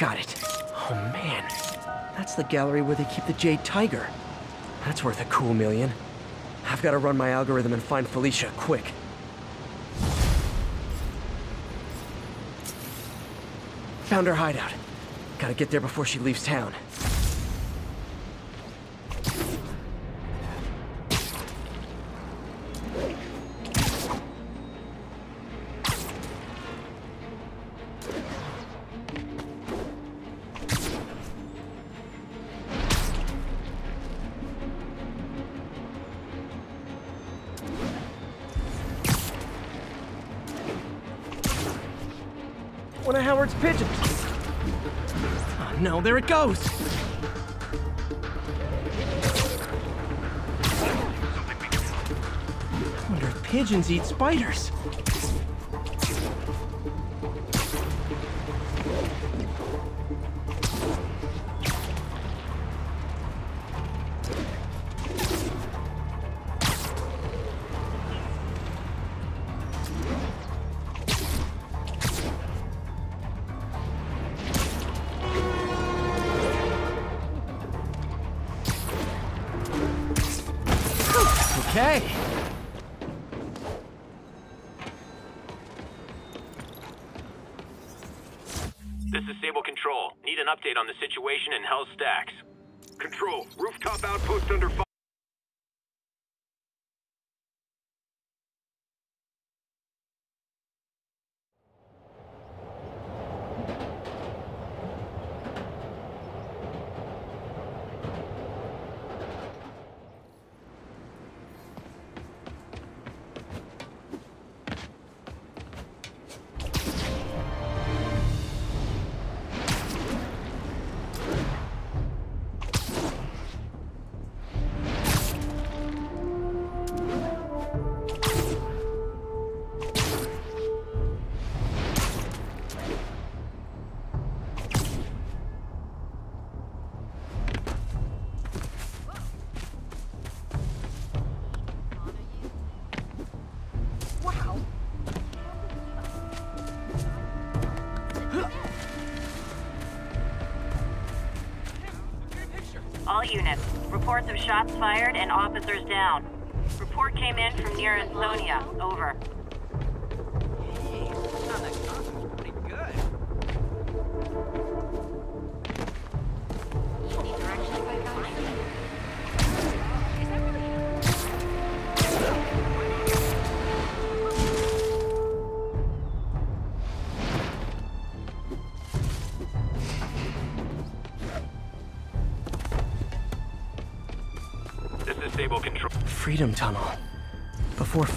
Got it. Oh man, that's the gallery where they keep the Jade Tiger. That's worth a cool million. I've got to run my algorithm and find Felicia, quick. Found her hideout. Gotta get there before she leaves town. There it goes! I wonder if pigeons eat spiders. On the situation Stacks. Control, rooftop outpost under fire. Reports of shots fired and officers down. Report came in from near Ansonia. Over.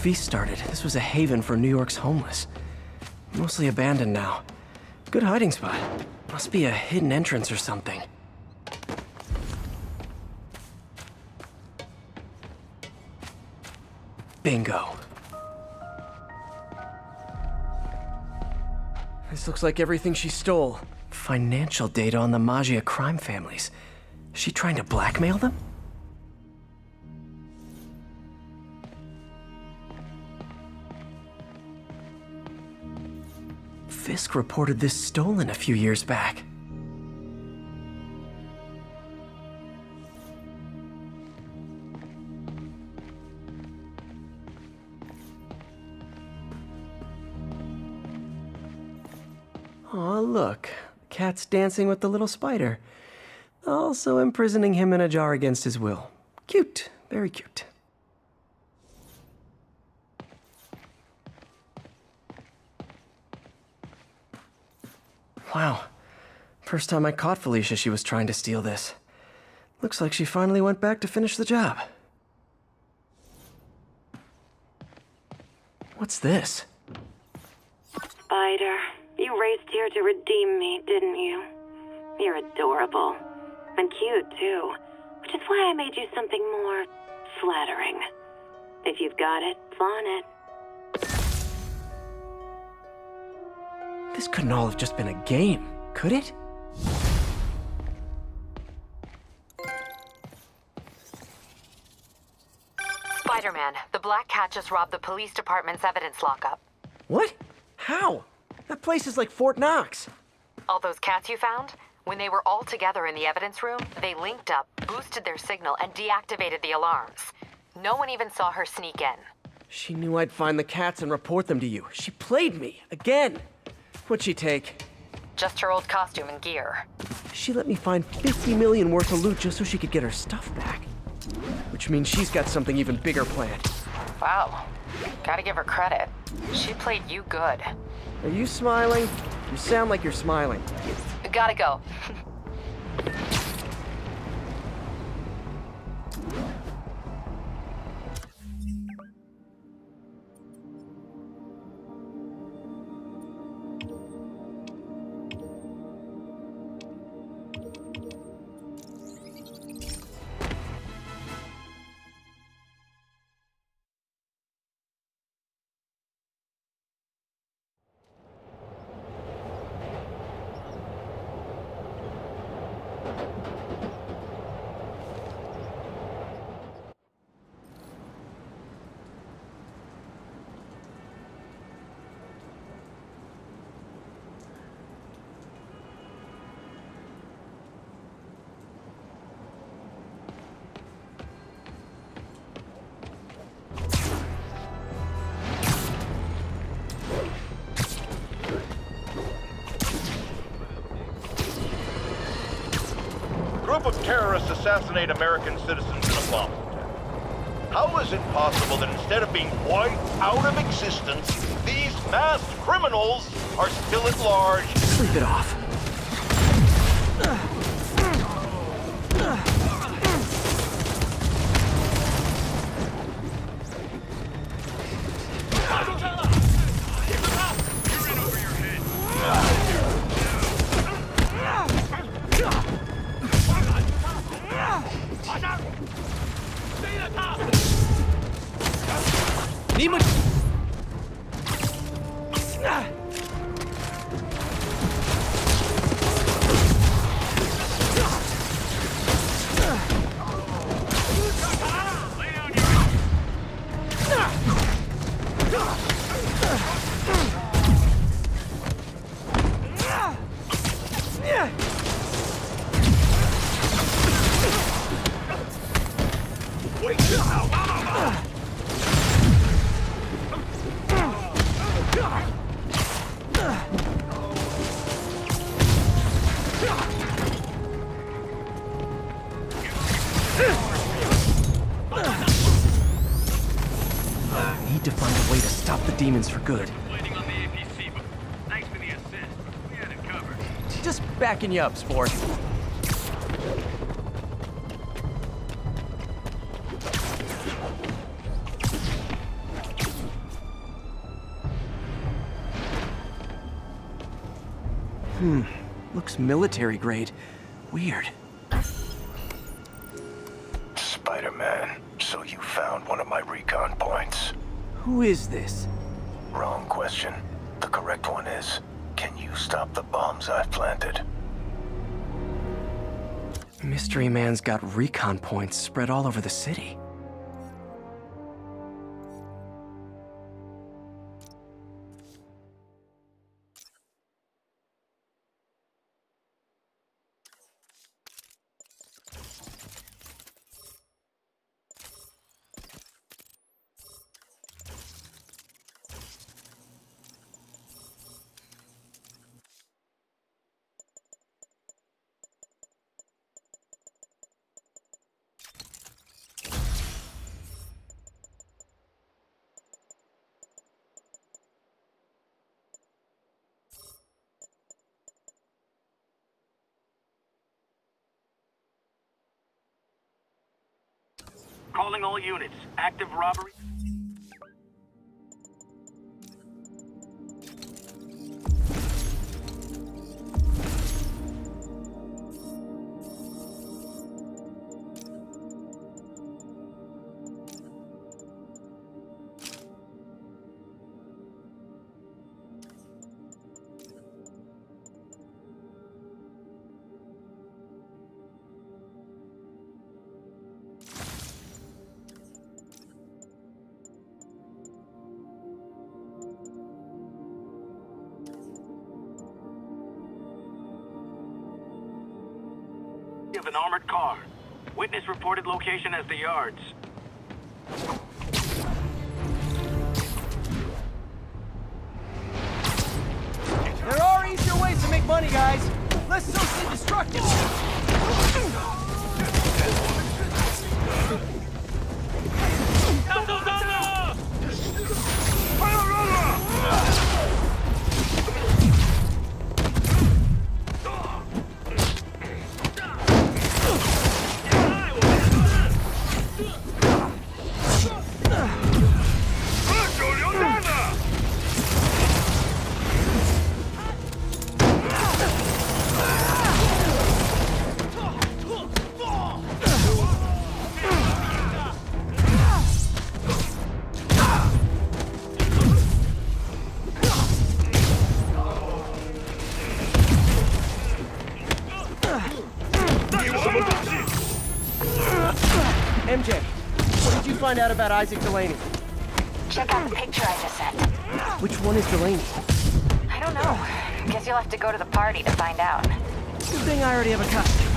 Feast started, this was a haven for New York's homeless. Mostly abandoned now. Good hiding spot. Must be a hidden entrance or something. Bingo. This looks like everything she stole. Financial data on the Maggia crime families. Is she trying to blackmail them? Fisk reported this stolen a few years back. Aw, look. Cat's dancing with the little spider. Also imprisoning him in a jar against his will. Cute. Very cute. Wow. First time I caught Felicia, she was trying to steal this. Looks like she finally went back to finish the job. What's this? Spider, you raced here to redeem me, didn't you? You're adorable. And cute, too. Which is why I made you something more flattering. If you've got it, flaunt it. This couldn't all have just been a game, could it? Spider-Man, the Black Cat just robbed the police department's evidence lockup. What? How? That place is like Fort Knox. All those cats you found? When they were all together in the evidence room, they linked up, boosted their signal, and deactivated the alarms. No one even saw her sneak in. She knew I'd find the cats and report them to you. She played me, again. What'd she take? Just her old costume and gear. She let me find 50 million worth of loot just so she could get her stuff back. Which means she's got something even bigger planned. Wow. Gotta give her credit. She played you good. Are you smiling? You sound like you're smiling. Gotta go. assassinate American citizens in a bomb attack. How is it possible that instead of being wiped out of existence, these masked criminals are still at large? Sleep it off. Covered. Just backing you up, sport. Hmm. Looks military grade. Weird. Spider-Man, so you found one of my recon points. Who is this? Wrong question. The correct one is, can you stop the bombs I've planted? Mystery Man's got recon points spread all over the city. Calling all units. Active robbery. An armored car. Witness reported location as the yards. There are easier ways to make money, guys. Less socially destructive. Find out about Isaac Delaney? Check out the picture I just sent. Which one is Delaney? I don't know. Guess you'll have to go to the party to find out. Good thing I already have a costume.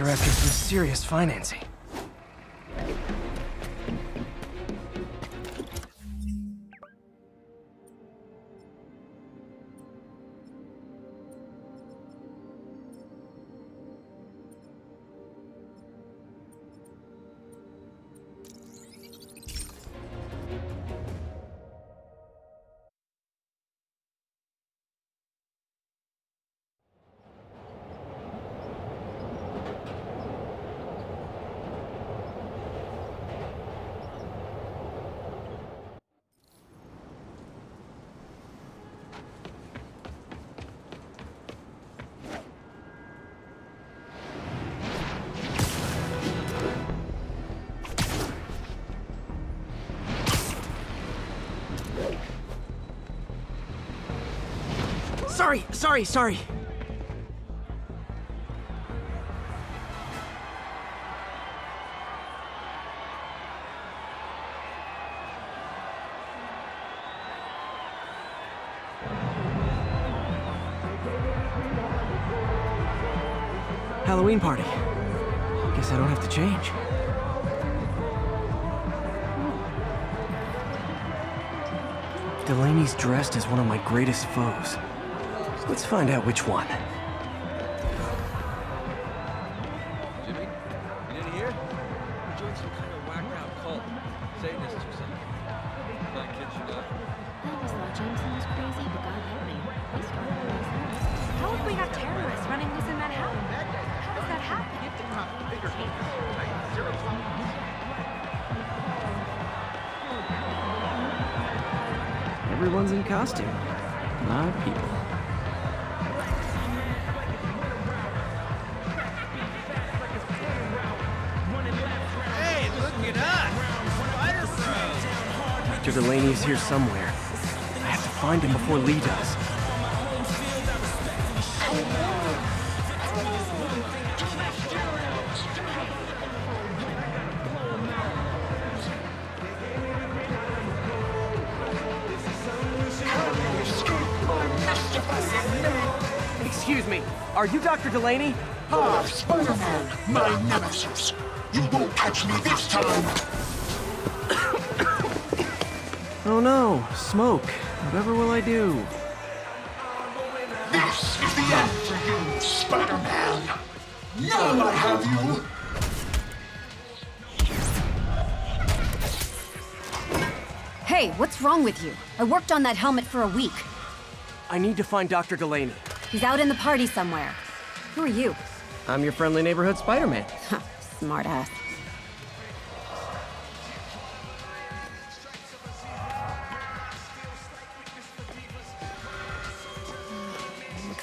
Are after some serious financing. Sorry, sorry, sorry. Halloween party. Guess I don't have to change. Delaney's dressed as one of my greatest foes. Let's find out which one. Jimmy, you didn't hear? We joined some kind of whacked out cult. Satanists or something. Not kids you not. I always thought Jameson was crazy, but God help me. He started all this mess. How have we got terrorists running loose in Manhattan? How does that happen? Everyone's in costume. My people. Dr. Delaney's here somewhere. I have to find him before Lee does. Excuse me, are you Dr. Delaney? Ah, Spider-Man, my nemesis. You won't catch me this time. Oh no, smoke. Whatever will I do? This is the end for you, Spider-Man. Now I have you. Hey, what's wrong with you? I worked on that helmet for a week. I need to find Dr. Delaney. He's out in the party somewhere. Who are you? I'm your friendly neighborhood Spider-Man. Smartass.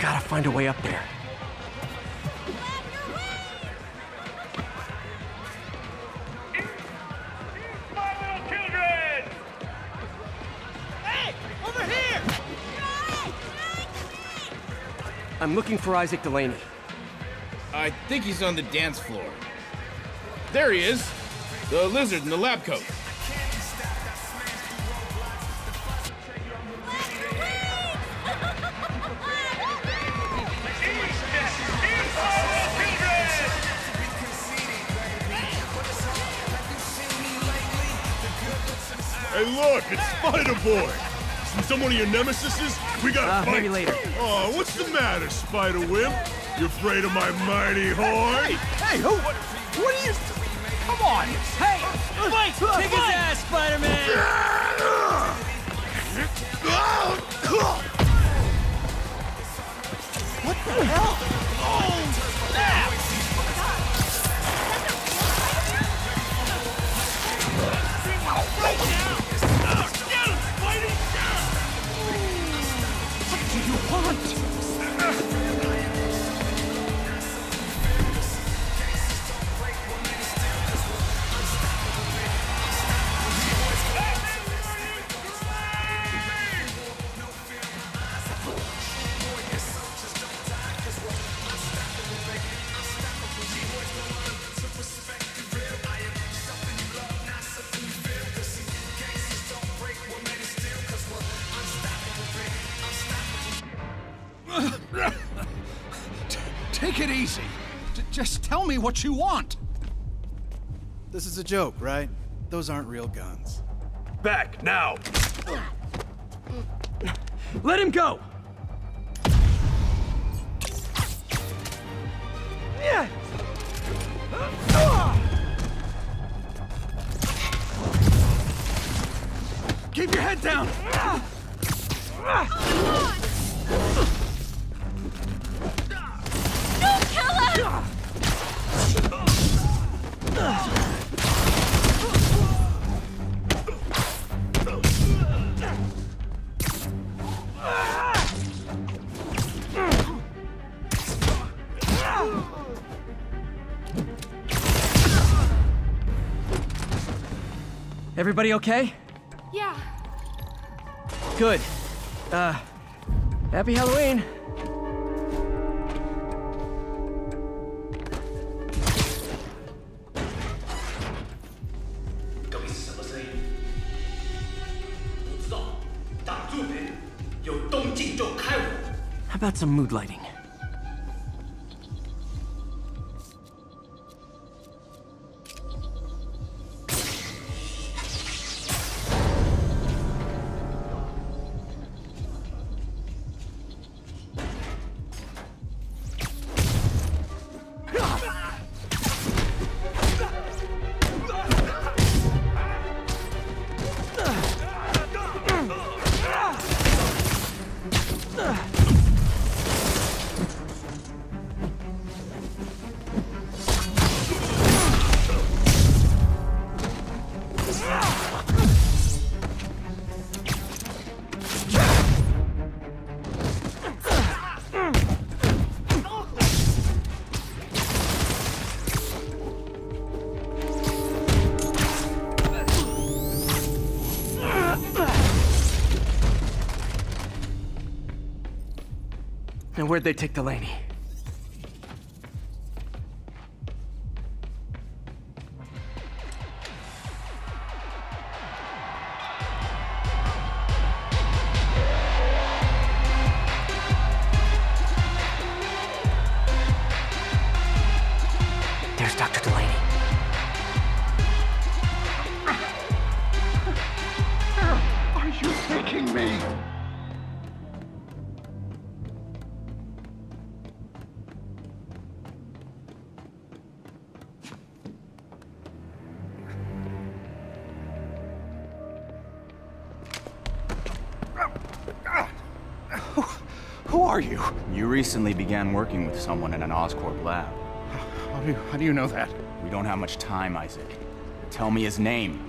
Gotta find a way up there. I'm looking for Isaac Delaney. I think he's on the dance floor. There he is. The lizard in the lab coat. It's Spider Boy. Since some one of your nemesises, we gotta Uh, fight. maybe later. Oh, what's the matter, Spider Wimp? You afraid of my mighty horn? Hey! Hey, who? What, what are you... Come on! Hey! Fight! Kick his ass, Spider-Man! What the hell? Oh, you what you want. This is a joke, right? Those aren't real guns. Back, now! Let him go! Everybody okay? Yeah. Good. Uh, happy Halloween. How about some mood lighting? Where'd they take Delaney? are you? You recently began working with someone in an Oscorp lab. How do you, how do you know that? We don't have much time, Isaac. Tell me his name.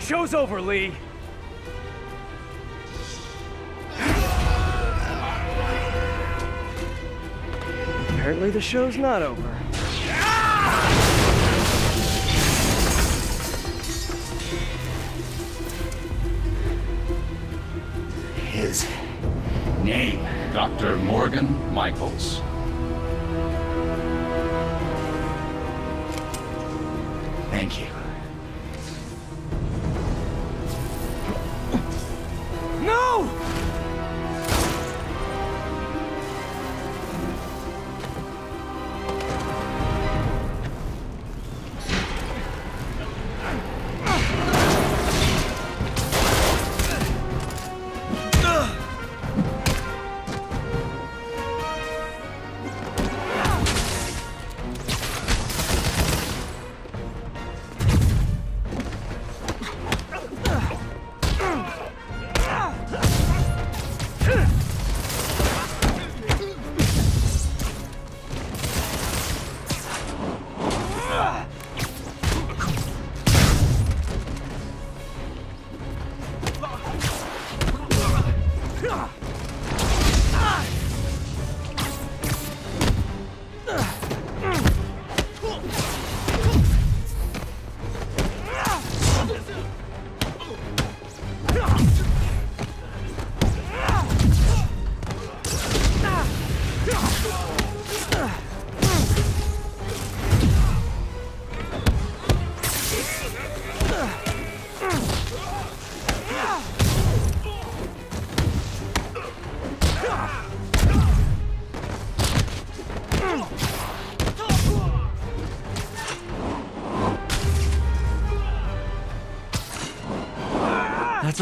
Show's over, Lee. Apparently the show's not over. His name, Dr. Morgan Michaels.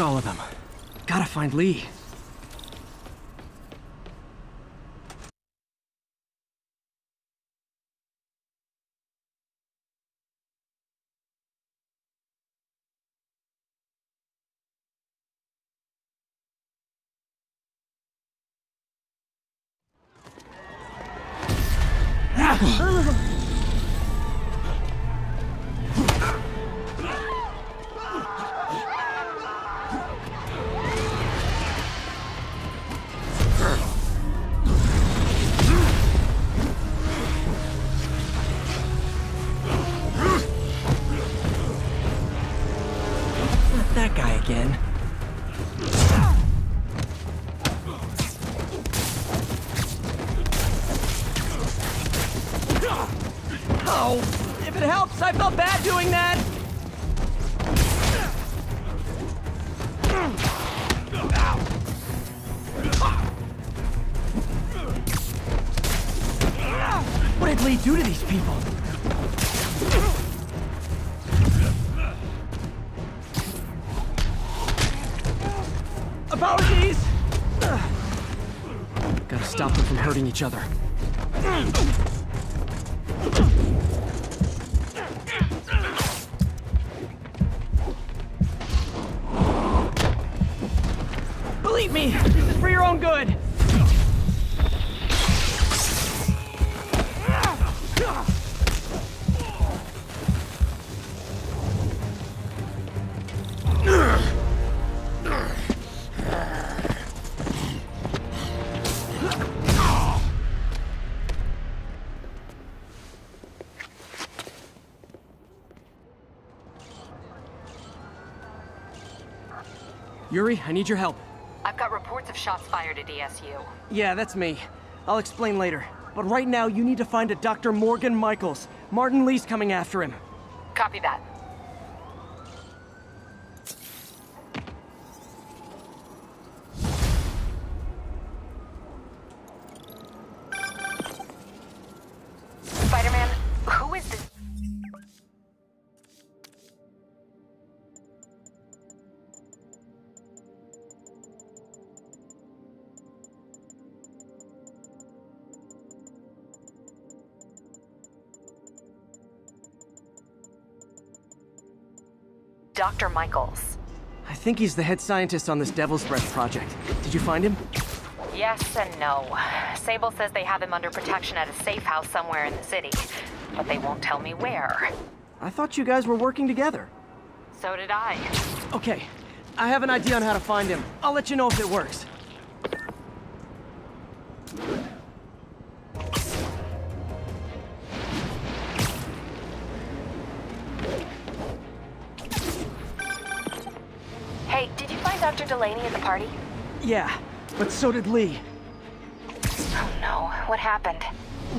All of them. Gotta find Lee. That guy again. Oh, if it helps, I felt bad doing that. What did Lee do to these people? Each other. Yuri, I need your help. I've got reports of shots fired at ESU. Yeah, that's me. I'll explain later. But right now, you need to find a Dr. Morgan Michaels. Martin Lee's coming after him. Copy that. Dr. Michaels. I think he's the head scientist on this Devil's Breath project. Did you find him? Yes and no. Sable says they have him under protection at a safe house somewhere in the city, but they won't tell me where. I thought you guys were working together. So did I. Okay, I have an idea on how to find him. I'll let you know if it works. Delaney at the party? Yeah, but so did Lee. Oh no, what happened?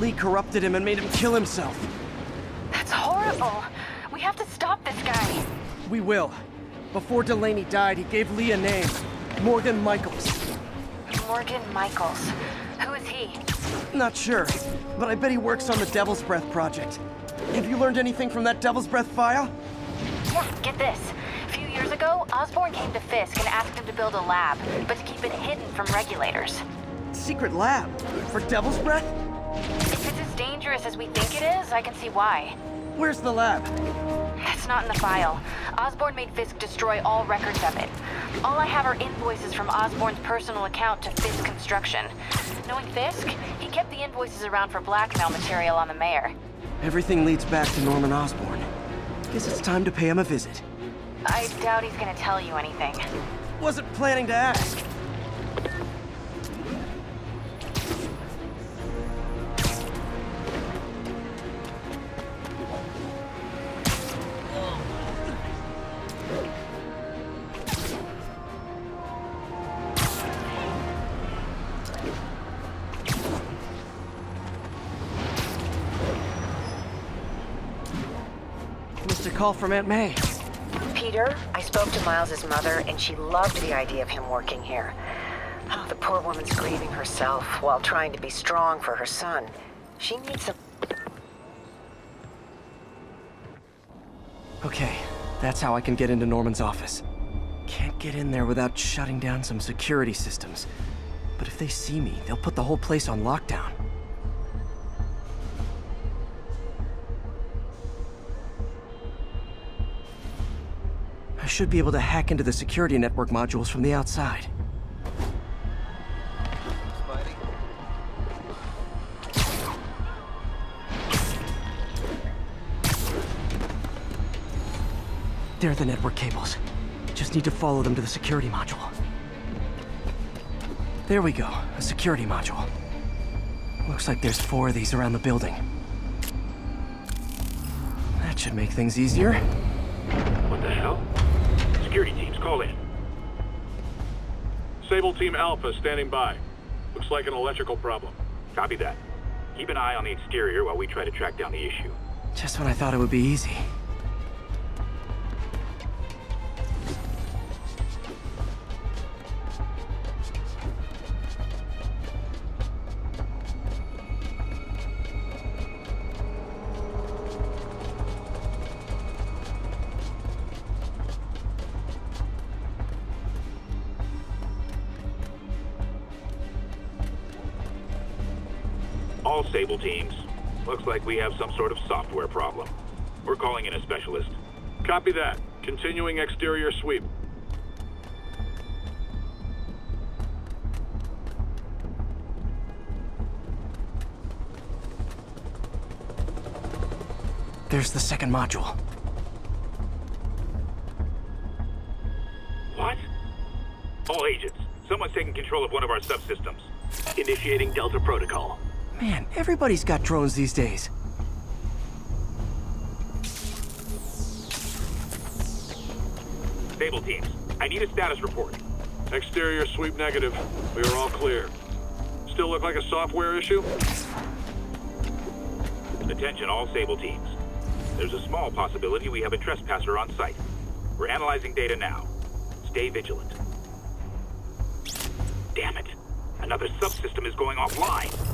Lee corrupted him and made him kill himself. That's horrible. We have to stop this guy. We will. Before Delaney died, he gave Lee a name. Morgan Michaels. Morgan Michaels. Who is he? Not sure, but I bet he works on the Devil's Breath project. Have you learned anything from that Devil's Breath file? Yeah, get this. A few years ago, Osborn came to Fisk and asked him to build a lab, but to keep it hidden from regulators. Secret lab? For Devil's Breath? If it's as dangerous as we think it is, I can see why. Where's the lab? That's not in the file. Osborn made Fisk destroy all records of it. All I have are invoices from Osborn's personal account to Fisk Construction. Knowing Fisk, he kept the invoices around for blackmail material on the mayor. Everything leads back to Norman Osborn. Guess it's time to pay him a visit. I doubt he's gonna tell you anything. Wasn't planning to ask. Missed a call from Aunt May. I spoke to Miles's mother, and she loved the idea of him working here. Oh, the poor woman's grieving herself while trying to be strong for her son. She needs some... Okay, that's how I can get into Norman's office. Can't get in there without shutting down some security systems. But if they see me, they'll put the whole place on lockdown. I should be able to hack into the security network modules from the outside. They're the network cables. Just need to follow them to the security module. There we go, a security module. Looks like there's four of these around the building. That should make things easier. What the hell? Security teams, call in. Sable Team Alpha standing by. Looks like an electrical problem. Copy that. Keep an eye on the exterior while we try to track down the issue. Just when I thought it would be easy. All Sable teams. Looks like we have some sort of software problem. We're calling in a specialist. Copy that. Continuing exterior sweep. There's the second module. What? All agents, someone's taking control of one of our subsystems. Initiating Delta Protocol. Man, everybody's got drones these days. Sable teams, I need a status report. Exterior sweep negative. We are all clear. Still look like a software issue? Attention all Sable teams. There's a small possibility we have a trespasser on site. We're analyzing data now. Stay vigilant. Damn it. Another subsystem is going offline.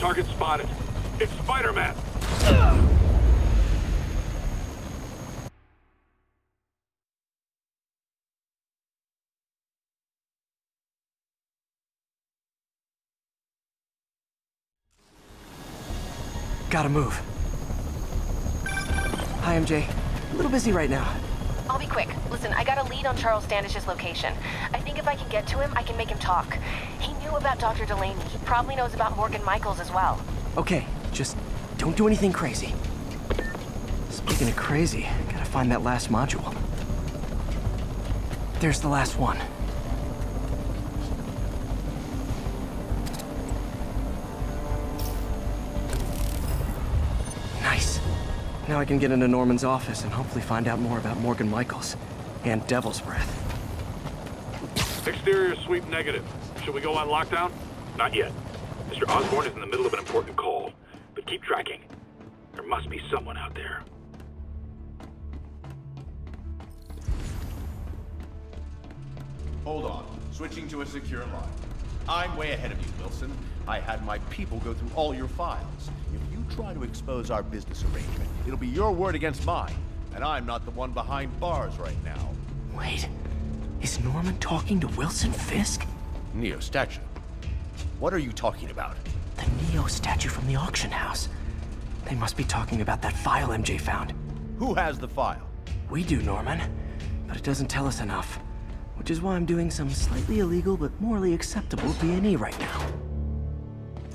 Target spotted. It's Spider-Man! Gotta move. Hi, MJ. A little busy right now. Be quick. Listen, I got a lead on Charles Standish's location. I think if I can get to him, I can make him talk. He knew about Dr. Delaney. He probably knows about Morgan Michaels as well. Okay, just don't do anything crazy. Speaking of crazy, gotta find that last module. There's the last one. Now I can get into Norman's office and hopefully find out more about Morgan Michaels and Devil's Breath. Exterior sweep negative. Should we go on lockdown? Not yet. Mr. Osborn is in the middle of an important call, but keep tracking. There must be someone out there. Hold on. Switching to a secure line. I'm way ahead of you, Wilson. I had my people go through all your files. If you try to expose our business arrangement, it'll be your word against mine. And I'm not the one behind bars right now. Wait. Is Norman talking to Wilson Fisk? Neo statue. What are you talking about? The Neo statue from the auction house. They must be talking about that file MJ found. Who has the file? We do, Norman. But it doesn't tell us enough. Which is why I'm doing some slightly illegal but morally acceptable B&E right now.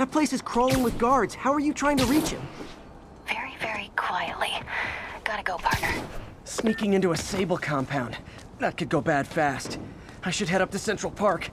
That place is crawling with guards. How are you trying to reach him? Very, very quietly. Gotta go, partner. Sneaking into a Sable compound. That could go bad fast. I should head up to Central Park.